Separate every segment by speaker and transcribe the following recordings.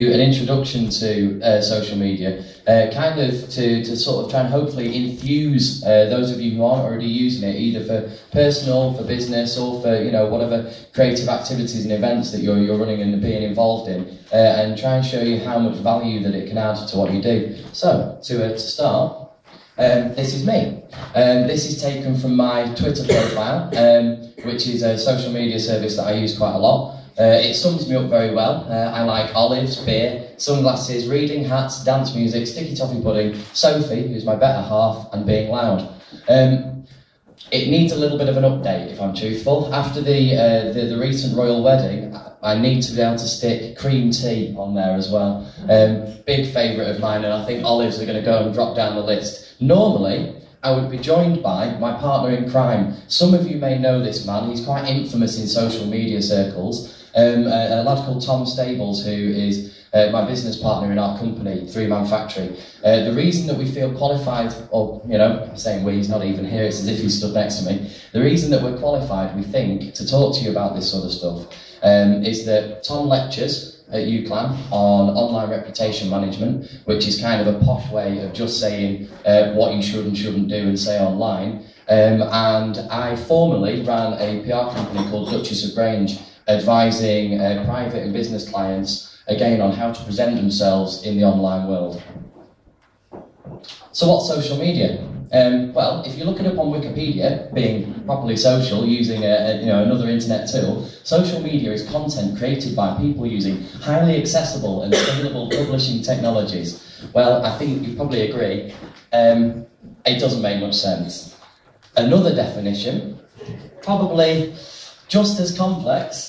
Speaker 1: an introduction to uh, social media, uh, kind of to, to sort of try and hopefully infuse uh, those of you who aren't already using it, either for personal, for business, or for you know whatever creative activities and events that you're, you're running and being involved in, uh, and try and show you how much value that it can add to what you do. So, to, uh, to start, um, this is me. Um, this is taken from my Twitter profile, um, which is a social media service that I use quite a lot. Uh, it sums me up very well. Uh, I like olives, beer, sunglasses, reading, hats, dance music, sticky toffee pudding, Sophie, who's my better half, and being loud. Um, it needs a little bit of an update, if I'm truthful. After the, uh, the, the recent royal wedding, I need to be able to stick cream tea on there as well. Um, big favourite of mine, and I think olives are going to go and drop down the list. Normally, I would be joined by my partner in crime. Some of you may know this man. He's quite infamous in social media circles. Um, a, a, lad called Tom Stables, who is uh, my business partner in our company, Three Man Factory. Uh, the reason that we feel qualified, or, you know, I'm saying we, he's not even here, it's as if he stood next to me. The reason that we're qualified, we think, to talk to you about this sort of stuff um, is that Tom lectures at UCLan on online reputation management, which is kind of a posh way of just saying uh, what you should and shouldn't do and say online. Um, and I formerly ran a PR company called Duchess of Grange, advising uh, private and business clients again on how to present themselves in the online world. So, what's social media? Um, well, if you look it up on Wikipedia, being properly social, using a, a, you know, another internet tool, social media is content created by people using highly accessible and scalable publishing technologies. Well, I think you probably agree, um, it doesn't make much sense. Another definition, probably just as complex,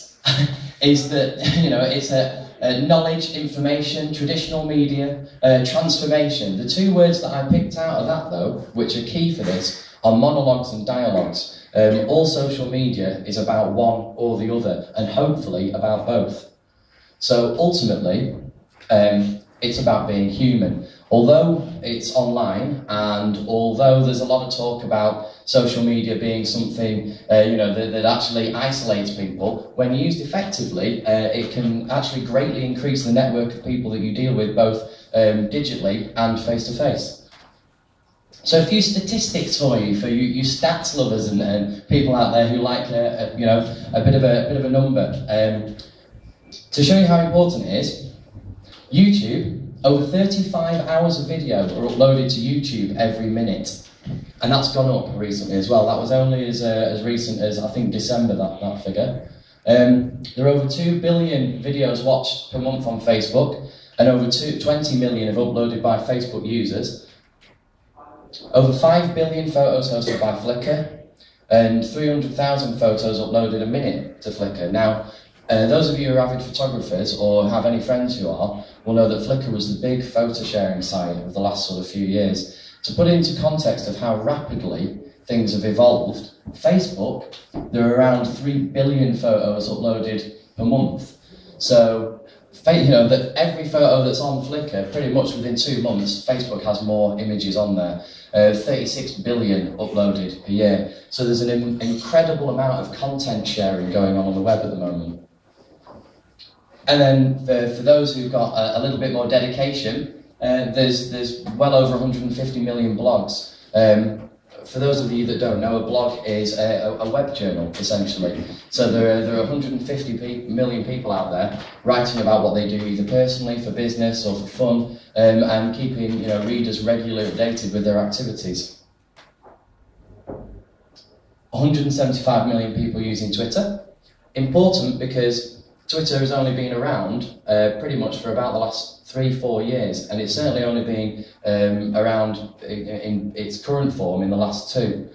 Speaker 1: is that you know it's a, a knowledge, information, traditional media, uh, transformation. The two words that I picked out of that, though, which are key for this, are monologues and dialogues. Um, all social media is about one or the other, and hopefully about both. So ultimately, um, it's about being human. Although it's online, and although there's a lot of talk about social media being something uh, you know that, that, actually isolates people, when used effectively, uh, it can actually greatly increase the network of people that you deal with, both um, digitally and face to face. So a few statistics for you, for you, you stats lovers and, and people out there who like a, a, you know a bit of a, a bit of a number. Um, to show you how important it is, YouTube over 35 hours of video are uploaded to YouTube every minute. And that's gone up recently as well. That was only as, uh, as recent as, I think, December, that, that figure. Um, there are over 2 billion videos watched per month on Facebook, and over two, 20 million have uploaded by Facebook users. Over 5 billion photos hosted by Flickr, and 300,000 photos uploaded a minute to Flickr. Now, uh, those of you who are avid photographers or have any friends who are will know that Flickr was the big photo sharing site of the last sort of few years. To put it into context of how rapidly things have evolved, Facebook, there are around 3 billion photos uploaded per month. So, you know, that every photo that's on Flickr, pretty much within two months, Facebook has more images on there. Uh, 36 billion uploaded per year. So there's an incredible amount of content sharing going on on the web at the moment. And then for, for those who've got a, a little bit more dedication, uh, there's, there's well over 150 million blogs. Um, for those of you that don't know, a blog is a, a, web journal, essentially. So there are, there are 150 pe- million people out there writing about what they do, either personally, for business, or for fun, um, and keeping you know, readers regularly updated with their activities. 175 million people using Twitter. Important because Twitter has only been around uh, pretty much for about the last three, four years, and it's certainly only been um, around in, in, its current form in the last two.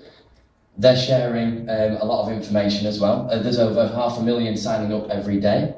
Speaker 1: They're sharing um, a lot of information as well. Uh, there's over half a million signing up every day,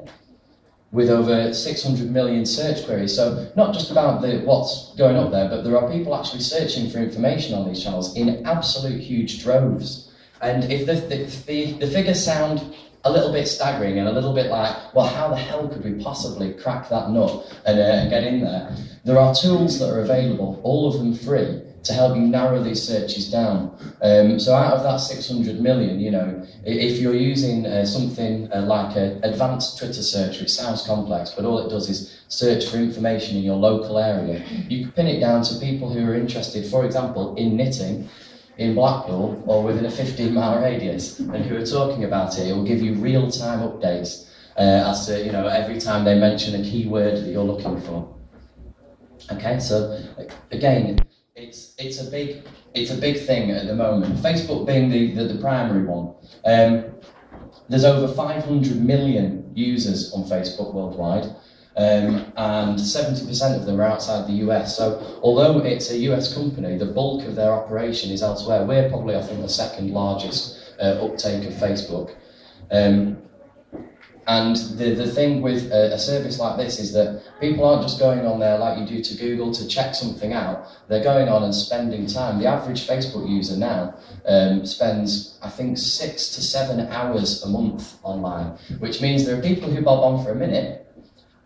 Speaker 1: with over 600 million search queries. So not just about the, what's going up there, but there are people actually searching for information on these channels in absolute huge droves. And if the, the, the, the figures sound a little bit staggering and a little bit like, well, how the hell could we possibly crack that nut and, uh, and get in there? There are tools that are available, all of them free, to help you narrow these searches down. Um, so out of that 600 million, you know, if you're using uh, something uh, like an advanced Twitter search, which sounds complex, but all it does is search for information in your local area, you can pin it down to people who are interested, for example, in knitting, in Blackpool or within a 15 mile radius and who are talking about it. It will give you real time updates uh, as to, you know, every time they mention a keyword that you're looking for. Okay, so again, it's, it's, a, big, it's a big thing at the moment. Facebook being the, the, the primary one. Um, there's over 500 million users on Facebook worldwide um, and 70% of them are outside the US. So although it's a US company, the bulk of their operation is elsewhere. We're probably, I think, the second largest uh, uptake of Facebook. Um, and the, the thing with a, a, service like this is that people aren't just going on there like you do to Google to check something out. They're going on and spending time. The average Facebook user now um, spends, I think, six to seven hours a month online, which means there are people who bob on for a minute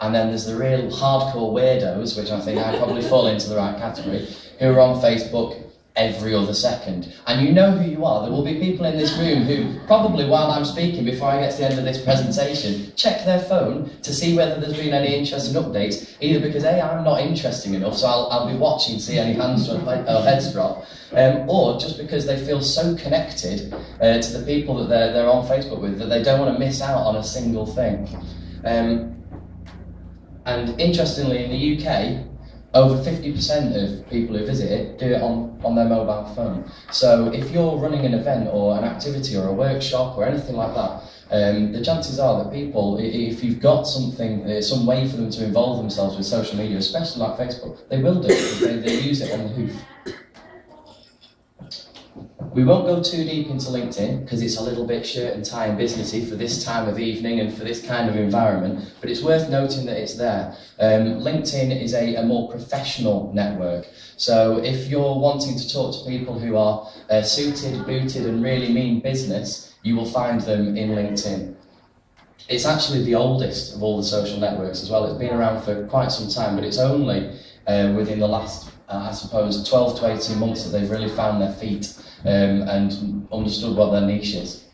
Speaker 1: and then there's the real hardcore weirdos, which I think I probably fall into the right category, who are on Facebook every other second. And you know who you are. There will be people in this room who probably while I'm speaking, before I get to the end of this presentation, check their phone to see whether there's been any interesting updates, either because A, I'm not interesting enough, so I'll, I'll be watching, to see any hands or heads drop, um, or just because they feel so connected uh, to the people that they're, they're on Facebook with that they don't want to miss out on a single thing. Um, and interestingly, in the UK, over 50% of people who visit it do it on, on their mobile phone. So if you're running an event or an activity or a workshop or anything like that, um, the chances are that people, if you've got something, uh, some way for them to involve themselves with social media, especially like Facebook, they will do it because they, they use it on the hoof. We won't go too deep into LinkedIn because it's a little bit shirt and tie and businessy for this time of evening and for this kind of environment, but it's worth noting that it's there. Um, LinkedIn is a, a, more professional network. So if you're wanting to talk to people who are uh, suited, booted, and really mean business, you will find them in LinkedIn. It's actually the oldest of all the social networks as well. It's been around for quite some time, but it's only uh, within the last, uh, I suppose, 12 to 18 months that they've really found their feet um, and understood what their niche is.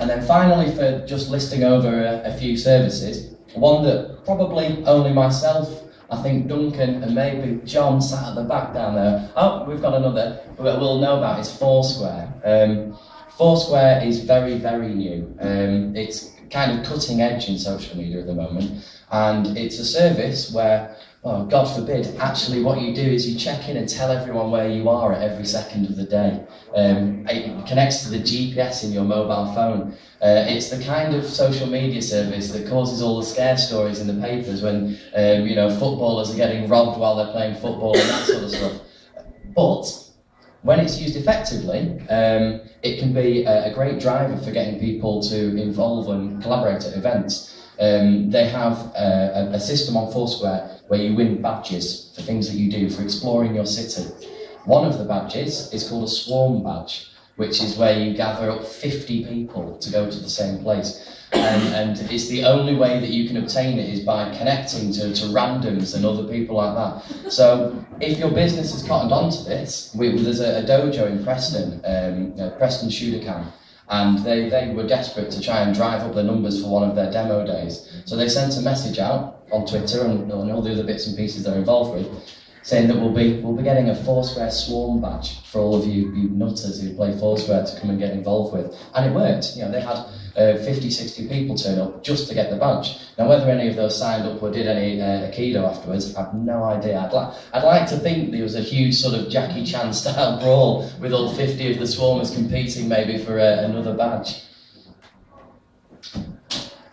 Speaker 1: And then finally, for just listing over a, a few services, one that probably only myself I think Duncan and maybe John sat at the back down there. Oh, we've got another that we'll know about is Foursquare. Um, Foursquare is very, very new. Um, it's kind of cutting edge in social media at the moment, and it's a service where oh, God forbid, actually what you do is you check in and tell everyone where you are at every second of the day. Um, it connects to the GPS in your mobile phone. Uh, it's the kind of social media service that causes all the scare stories in the papers when um, you know footballers are getting robbed while they're playing football and that sort of stuff. But when it's used effectively, um, it can be a, a, great driver for getting people to involve and collaborate at events. Um, they have a, a system on Foursquare where you win badges for things that you do for exploring your city. One of the badges is called a swarm badge, which is where you gather up 50 people to go to the same place. And, and it's the only way that you can obtain it is by connecting to, to randoms and other people like that. So if your business has cottoned onto this, we, there's a, a, dojo in Preston, um, uh, Preston and they, they were desperate to try and drive up the numbers for one of their demo days. So they sent a message out on Twitter and, all the other bits and pieces they're involved with, saying that we'll be we'll be getting a Foursquare swarm badge for all of you, you nutters who play Foursquare to come and get involved with. And it worked. You know, they had uh, 50, 60 people turn up just to get the badge. Now, whether any of those signed up or did any uh, Aikido afterwards, I have no idea. I'd, li- I'd like to think there was a huge sort of Jackie Chan style brawl with all 50 of the swarmers competing maybe for uh, another badge.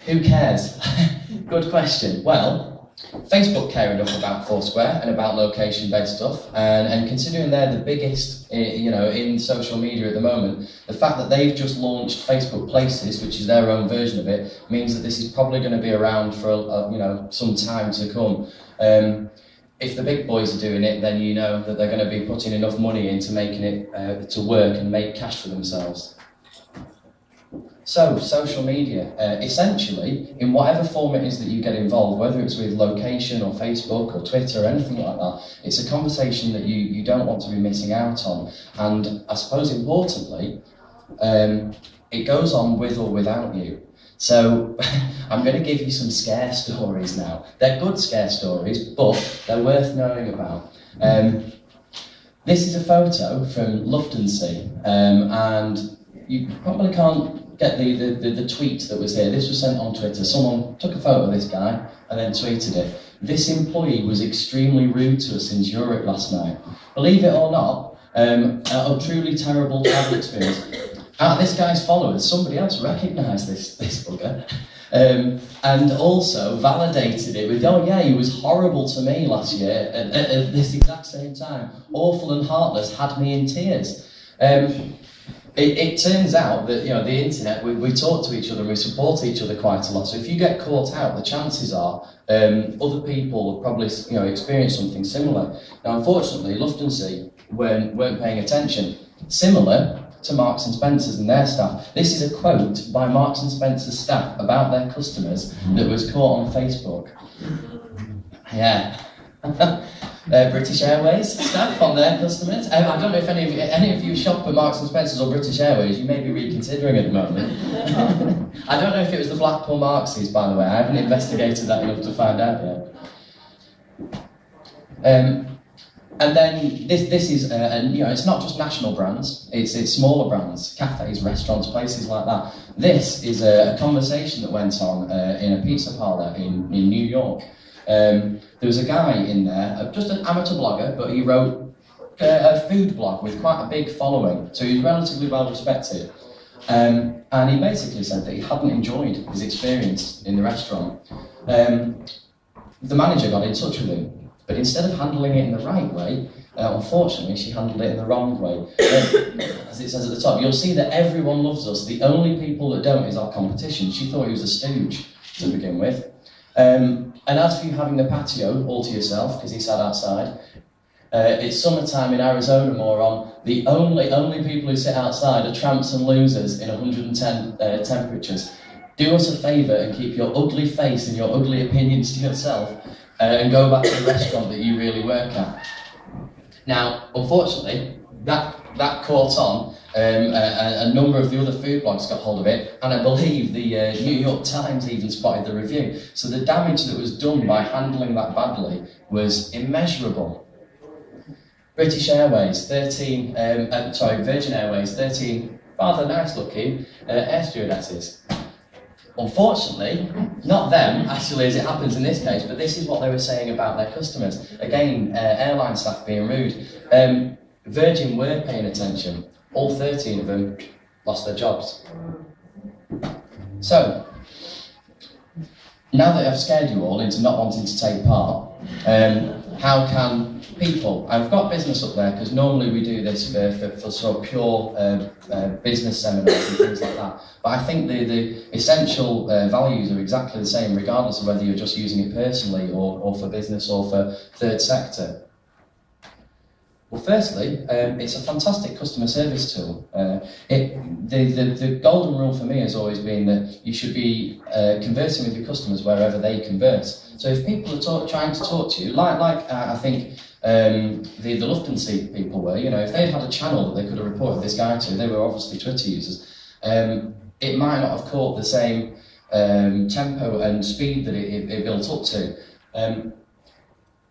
Speaker 1: Who cares? Good question. Well, Facebook care enough about Foursquare and about location-based stuff, and, and considering they're the biggest, eh, you know, in social media at the moment, the fact that they've just launched Facebook Places, which is their own version of it, means that this is probably going to be around for, a, you know, some time to come. Um, if the big boys are doing it, then you know that they're going to be putting enough money into making it uh, to work and make cash for themselves. So, social media, uh, essentially, in whatever form it is that you get involved, whether it's with location or Facebook or Twitter or anything like that, it's a conversation that you, you don't want to be missing out on. And I suppose importantly, um, it goes on with or without you. So, I'm going to give you some scare stories now. They're good scare stories, but they're worth knowing about. Um, this is a photo from Lufthansa, um, and you probably can't get the, the, the, the, tweet that was here. This was sent on Twitter. Someone took a photo of this guy and then tweeted it. This employee was extremely rude to us in Zurich last night. Believe it or not, um, a, truly terrible travel experience. Out this guy's followers, somebody else recognised this, this bugger. Um, and also validated it with, oh yeah, he was horrible to me last year at, at, at this exact same time. Awful and heartless, had me in tears. Um, it, it, turns out that you know the internet we, we talk to each other and we support each other quite a lot. So if you get caught out the chances are um, other people have probably you know experienced something similar. Now unfortunately Lufthansa weren't, weren't paying attention. Similar to Marks and Spencer's and their staff. This is a quote by Marks and Spencer's staff about their customers that was caught on Facebook. Yeah uh, British Airways staff on their customers. Um, I don't know if any of you, any of you shop at Marks and Spencers or British Airways. You may be reconsidering at the moment. I don't know if it was the Blackpool Marksies, by the way. I haven't investigated that enough to find out yet. Um, and then this this is uh, and you know it's not just national brands. It's it's smaller brands, cafes, restaurants, places like that. This is a, a conversation that went on uh, in a pizza parlor in in New York. Um, there was a guy in there, uh, just an amateur blogger, but he wrote a, uh, a food blog with quite a big following, so he's relatively well respected. Um, and he basically said that he hadn't enjoyed his experience in the restaurant. Um, the manager got in touch with him, but instead of handling it in the right way, uh, unfortunately, she handled it in the wrong way. Um, as it says at the top, you'll see that everyone loves us. The only people that don't is our competition. She thought he was a stooge to begin with. Um, and as for you having the patio all to yourself, because he sat outside, uh, it's summertime in Arizona, moron. The only only people who sit outside are tramps and losers in 110 uh, temperatures. Do us a favour and keep your ugly face and your ugly opinions to yourself uh, and go back to the restaurant that you really work at. Now, unfortunately, that, that caught on um, a, a, number of the other food blogs got hold of it, and I believe the uh, New York Times even spotted the review. So the damage that was done by handling that badly was immeasurable. British Airways, 13, um, uh, sorry, Virgin Airways, 13 rather nice looking uh, air stewardesses. Unfortunately, not them, actually, as it happens in this case, but this is what they were saying about their customers. Again, uh, airline staff being rude. Um, Virgin were paying attention all 13 of them lost their jobs. So, now that I've scared you all into not wanting to take part, um, how can people, I've got business up there because normally we do this for, for, for sort of pure uh, uh, business seminars and things like that, but I think the, the essential uh, values are exactly the same regardless of whether you're just using it personally or, or for business or for third sector. Well, firstly, um, it's a fantastic customer service tool. Uh, it, the, the, the, golden rule for me has always been that you should be uh, conversing with your customers wherever they converse. So if people are talk, trying to talk to you, like, like uh, I think um, the, the Lufthansa people were, you know, if they'd had a channel that they could have reported this guy to, they were obviously Twitter users, um, it might not have caught the same um, tempo and speed that it, it, it built up to.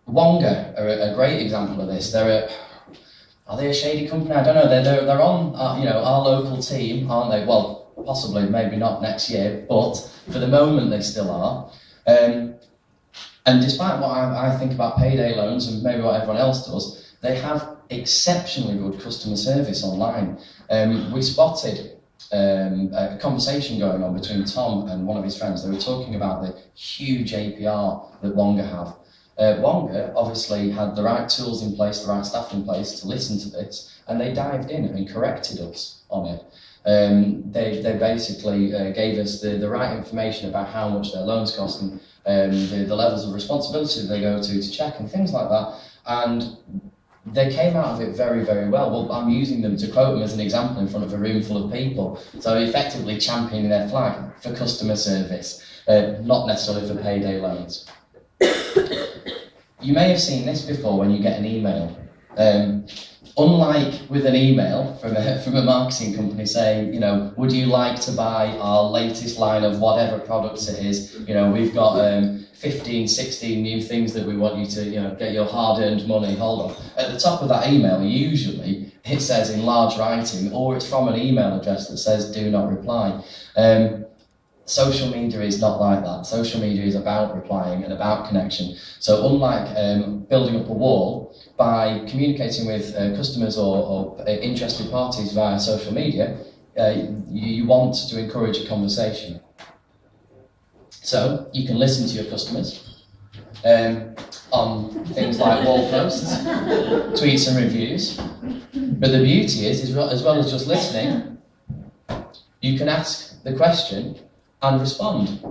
Speaker 1: Wonga are a, a, great example of this. They're a, are they a shady company? I don't know. They're, they're, they're on uh, you know our local team, aren't they? Well, possibly, maybe not next year, but for the moment they still are. Um, and despite what I, I think about payday loans and maybe what everyone else does, they have exceptionally good customer service online. Um, we spotted um, a conversation going on between Tom and one of his friends. They were talking about the huge APR that Wonga have. Uh, Wonga obviously had the right tools in place, the right staff in place to listen to this, and they dived in and corrected us on it. Um, they, they basically uh, gave us the, the right information about how much their loans cost and um, the, the levels of responsibility they go to to check and things like that. And they came out of it very, very well. Well, I'm using them to quote them as an example in front of a room full of people. So effectively championing their flag for customer service, uh, not necessarily for payday loans. You may have seen this before when you get an email. Um, unlike with an email from a, from a marketing company saying, you know, would you like to buy our latest line of whatever products it is? You know, we've got um, 15, 16 new things that we want you to, you know, get your hard-earned money hold on. At the top of that email, usually it says in large writing, or it's from an email address that says do not reply. Um, social media is not like that. Social media is about replying and about connection. So unlike um, building up a wall, by communicating with uh, customers or, or, uh, interested parties via social media, uh, you, you want to encourage a conversation. So you can listen to your customers um, on things like wall posts, tweets and reviews. But the beauty is, is, as well as just listening, you can ask the question and respond.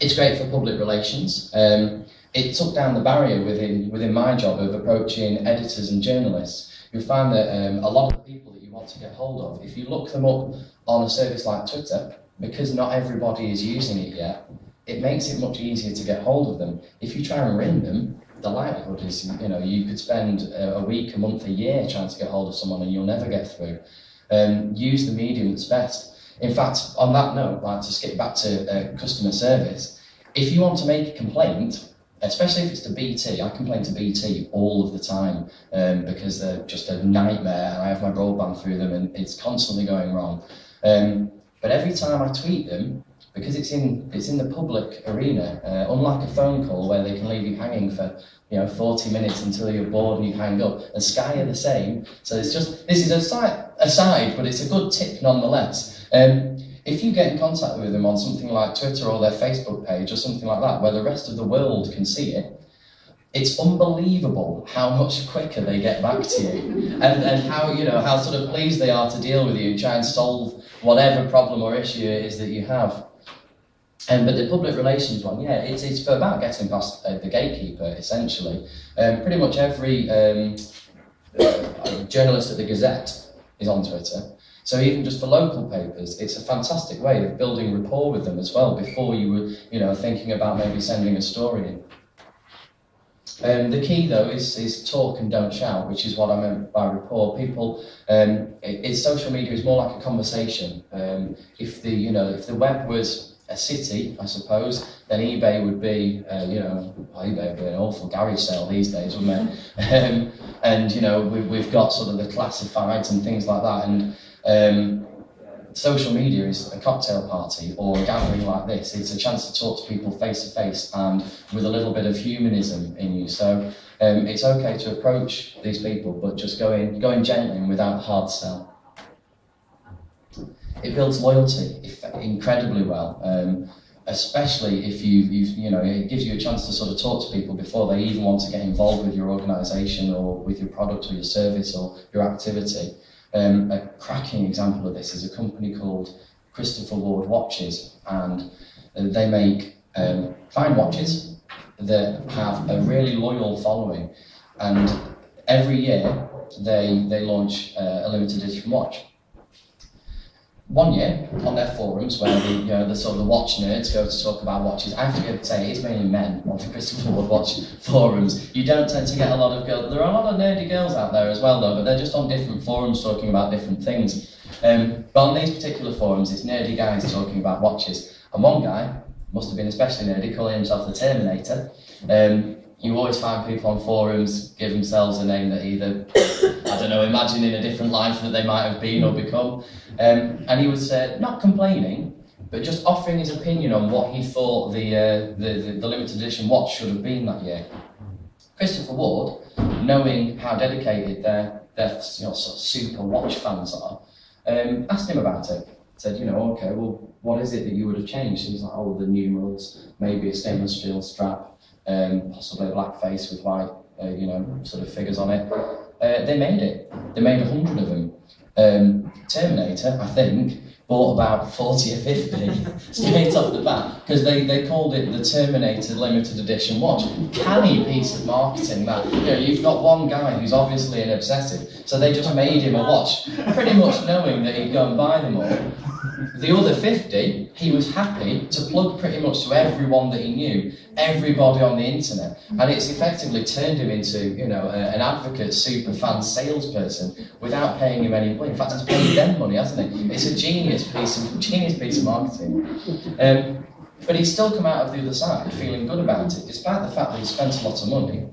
Speaker 1: It's great for public relations. Um, it took down the barrier within within my job of approaching editors and journalists. You'll find that um, a lot of the people that you want to get hold of, if you look them up on a service like Twitter, because not everybody is using it yet, it makes it much easier to get hold of them. If you try and ring them, the likelihood is, you know, you could spend a week, a month, a year trying to get hold of someone and you'll never get through. Um, use the medium that's best. In fact, on that note, like to skip back to uh, customer service, if you want to make a complaint, especially if it's to BT. I complain to BT all of the time um, because they're just a nightmare and I have my broadband through them and it's constantly going wrong. Um, but every time I tweet them, because it's in it's in the public arena, uh, unlike a phone call where they can leave you hanging for you know 40 minutes until you're bored and you hang up. And Sky are the same. So it's just this is a side aside, but it's a good tip nonetheless. Um, if you get in contact with them on something like Twitter or their Facebook page or something like that, where the rest of the world can see it, it's unbelievable how much quicker they get back to you and, and how you know how sort of pleased they are to deal with you and try and solve whatever problem or issue it is that you have. Um, but the public relations one, yeah, it's, it's about getting past uh, the gatekeeper, essentially. Um, pretty much every um, uh, journalist at the Gazette is on Twitter. So even just for local papers, it's a fantastic way of building rapport with them as well before you were, you know, thinking about maybe sending a story in. Um, the key though is, is talk and don't shout, which is what I meant by rapport. People, um, social media is more like a conversation. Um, if the, you know, if the web was a city, I suppose, then eBay would be, uh, you know, eBay would be an awful garage sale these days, wouldn't it? um, and, you know, we, we've got sort of the classifieds and things like that. And um, social media is a cocktail party or a gathering like this. It's a chance to talk to people face to face and with a little bit of humanism in you. So um, it's okay to approach these people, but just go in, go in gently and without hard sell. It builds loyalty incredibly well. Um, especially if you, you know, it gives you a chance to sort of talk to people before they even want to get involved with your organisation or with your product or your service or your activity. Um, a cracking example of this is a company called Christopher Ward Watches, and they make um, fine watches that have a really loyal following. And every year they, they launch uh, a limited edition watch one year on their forums where the, you know, the sort of the watch nerds go to talk about watches. I have to say it's mainly men on the Christopher Ward Watch forums. You don't tend to get a lot of girls. There are a lot of nerdy girls out there as well, though, but they're just on different forums talking about different things. Um, but on these particular forums, it's nerdy guys talking about watches. And one guy must have been especially nerdy, calling himself the Terminator. Um, you always find people on forums give themselves a name that either, I don't know, imagining a different life that they might have been or become. Um, and he was uh, not complaining, but just offering his opinion on what he thought the, uh, the, the, the, limited edition watch should have been that year. Christopher Ward, knowing how dedicated their, their you know, sort of super watch fans are, um, asked him about it. Said, you know, okay, well, what is it that you would have changed? He was like, oh, the numerals, maybe a stainless steel strap, um, possibly a black face with white, uh, you know, sort of figures on it. Uh, they made it. They made a hundred of them. Um, Terminator, I think, bought about 40 or 50 straight off the bat because they, they called it the Terminator limited edition watch. Canny piece of marketing that. You know, you've got one guy who's obviously an obsessive, so they just made him a watch, pretty much knowing that he'd go and buy them all. The other 50, he was happy to plug pretty much to everyone that he knew, everybody on the internet. And it's effectively turned him into, you know, a, an advocate, super fan, salesperson without paying him any money. In fact, he's paid them money, hasn't he? It's a genius piece of, genius piece of marketing. Um, but he's still come out of the other side feeling good about it, despite the fact that he spent a lot of money.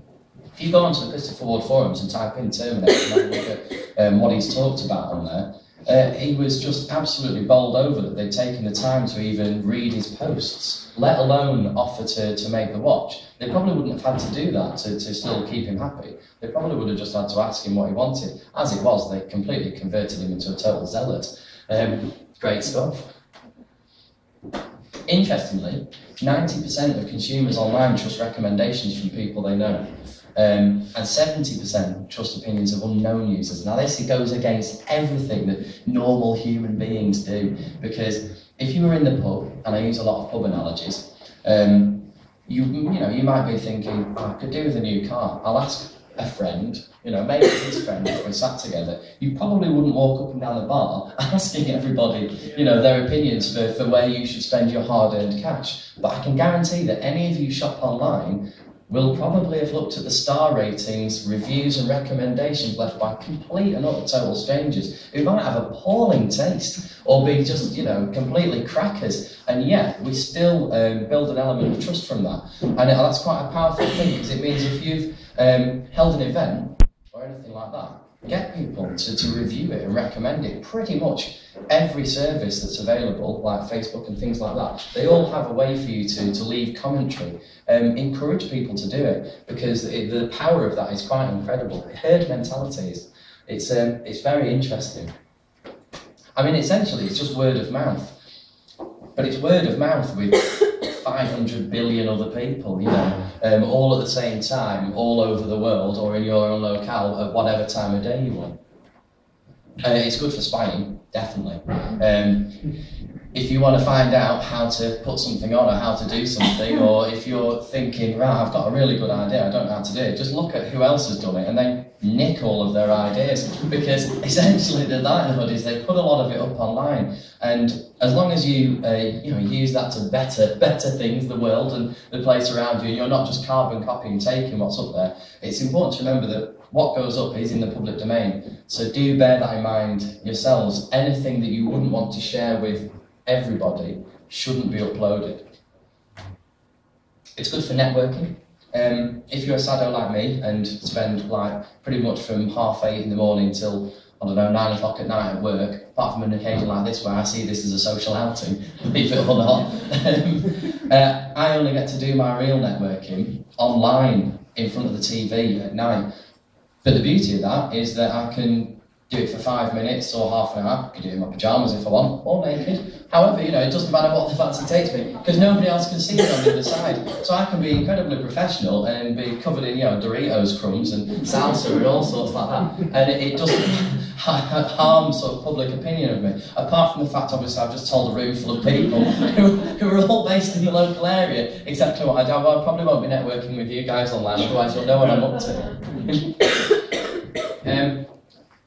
Speaker 1: If you go onto the Christopher Ward forums and type in Terminator and look at um, what he's talked about on there, uh, he was just absolutely bowled over that they'd taken the time to even read his posts, let alone offer to, to make the watch. They probably wouldn't have had to do that to, to still keep him happy. They probably would have just had to ask him what he wanted. As it was, they completely converted him into a total zealot. Um, great stuff. Interestingly, 90% of consumers online trust recommendations from people they know. Um, and 70% trust opinions of unknown users. Now, this goes against everything that normal human beings do, because if you were in the pub, and I use a lot of pub analogies, um, you, you know, you might be thinking, oh, I could do with a new car. I'll ask a friend, you know, maybe his friend if we sat together, you probably wouldn't walk up and down the bar asking everybody, you know, their opinions for, for where you should spend your hard-earned cash. But I can guarantee that any of you shop online will probably have looked at the star ratings, reviews, and recommendations left by complete and utter total strangers who might have appalling taste or be just, you know, completely crackers. And yet, we still um, build an element of trust from that. And that's quite a powerful thing because it means if you've um, held an event or anything like that, get people to, to review it and recommend it. Pretty much every service that's available, like Facebook and things like that, they all have a way for you to, to leave commentary. Um, encourage people to do it because it, the power of that is quite incredible. Herd mentality is it's, um, it's very interesting. I mean, essentially, it's just word of mouth. But it's word of mouth with 500 billion other people, you know, um, all at the same time, all over the world, or in your own locale at whatever time of day you want. Uh, it's good for spying, definitely. Um, if you want to find out how to put something on or how to do something, or if you're thinking, right, I've got a really good idea, I don't know how to do it, just look at who else has done it and then nick all of their ideas. Because essentially the likelihood is they put a lot of it up online, and as long as you uh, you know use that to better better things, the world and the place around you, and you're not just carbon copying, taking what's up there, it's important to remember that what goes up is in the public domain. So do bear that in mind yourselves. Anything that you wouldn't want to share with everybody shouldn't be uploaded. It's good for networking. Um, if you're a sado like me and spend like pretty much from half eight in the morning till I don't know nine o'clock at night at work, apart from an occasion like this where I see this as a social outing, believe it or not, um, uh, I only get to do my real networking online in front of the TV at night. But the beauty of that is that I can do it for five minutes or half an hour. I can do it in my pyjamas if I want, or naked. However, you know, it doesn't matter what the fancy takes me, because nobody else can see me on the other side. So I can be incredibly professional and be covered in, you know, Doritos crumbs and salsa and all sorts like that. And it, it doesn't harm sort of public opinion of me. Apart from the fact, obviously, I've just told a room full of people who, who are all based in the local area exactly what I do. Well, I probably won't be networking with you guys online, otherwise you'll know what I'm up to. um,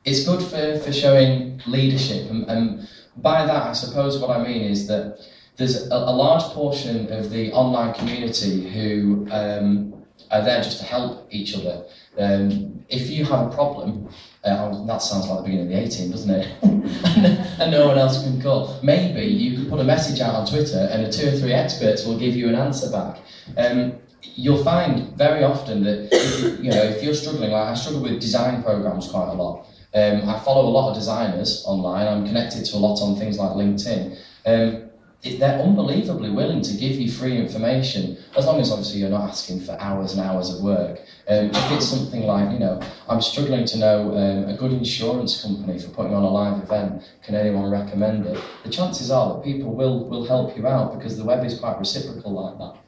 Speaker 1: it's good for, for showing leadership, and, and, by that, I suppose what I mean is that there's a, a large portion of the online community who um, are there just to help each other. Um, if you have a problem, uh, that sounds like the beginning of the A-Team, doesn't it? and no one else can call. Maybe you could put a message out on Twitter and a two or three experts will give you an answer back. Um, you'll find very often that if, you know if you're struggling, like I struggle with design programs quite a lot. Um, I follow a lot of designers online. I'm connected to a lot on things like LinkedIn. Um, it, they're unbelievably willing to give you free information, as long as obviously you're not asking for hours and hours of work. Um, if it's something like, you know, I'm struggling to know um, a good insurance company for putting on a live event, can anyone recommend it? The chances are that people will, will help you out because the web is quite reciprocal like that.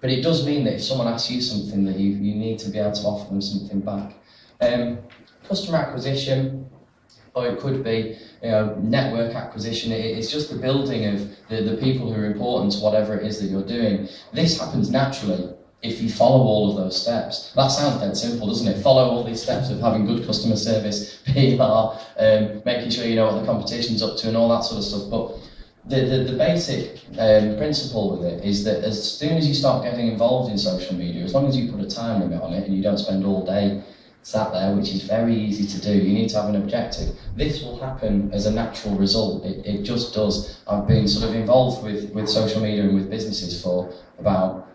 Speaker 1: But it does mean that if someone asks you something, that you, you need to be able to offer them something back. Um, customer acquisition, or it could be you know, network acquisition. It's just the building of the, the people who are important to whatever it is that you're doing. This happens naturally if you follow all of those steps. That sounds dead simple, doesn't it? Follow all these steps of having good customer service, PR, um, making sure you know what the competition's up to and all that sort of stuff. But the, the, the basic um, principle with it is that as soon as you start getting involved in social media, as long as you put a time limit on it and you don't spend all day sat there, which is very easy to do, you need to have an objective. This will happen as a natural result. It, it just does. I've been sort of involved with, with social media and with businesses for about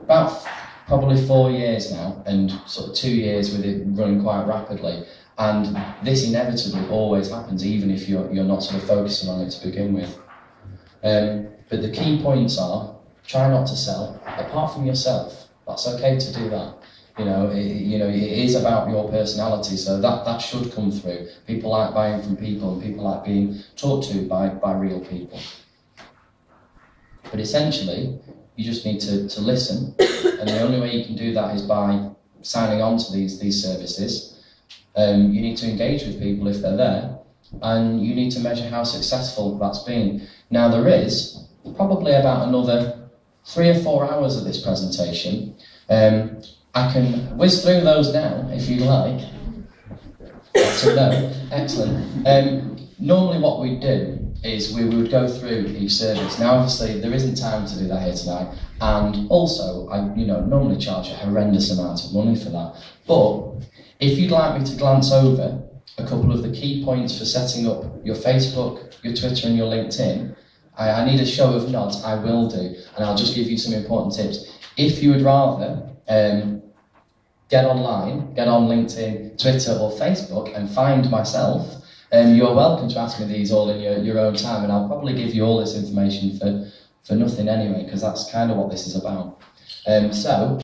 Speaker 1: about probably four years now, and sort of two years with it running quite rapidly. And this inevitably always happens, even if you're, you're not sort of focusing on it to begin with. Um, but the key points are try not to sell, apart from yourself. That's okay to do that. You know, it, you know, it is about your personality, so that, that should come through. People like buying from people, and people like being talked to by, by real people. But essentially, you just need to, to listen, and the only way you can do that is by signing on to these, these services. Um, you need to engage with people if they're there, and you need to measure how successful that's been. Now, there is probably about another three or four hours of this presentation. Um, I can whiz through those now if you like. So, no, excellent. Um, normally, what we do is we would go through each service. Now, obviously, there isn't time to do that here tonight, and also, I you know normally charge a horrendous amount of money for that. But if you'd like me to glance over a couple of the key points for setting up your Facebook, your Twitter, and your LinkedIn, I, I need a show of nods. I will do, and I'll just give you some important tips. If you would rather um, get online, get on LinkedIn, Twitter, or Facebook, and find myself um, you're welcome to ask me these all in your, your own time, and I'll probably give you all this information for, for nothing anyway, because that's kind of what this is about. Um, so,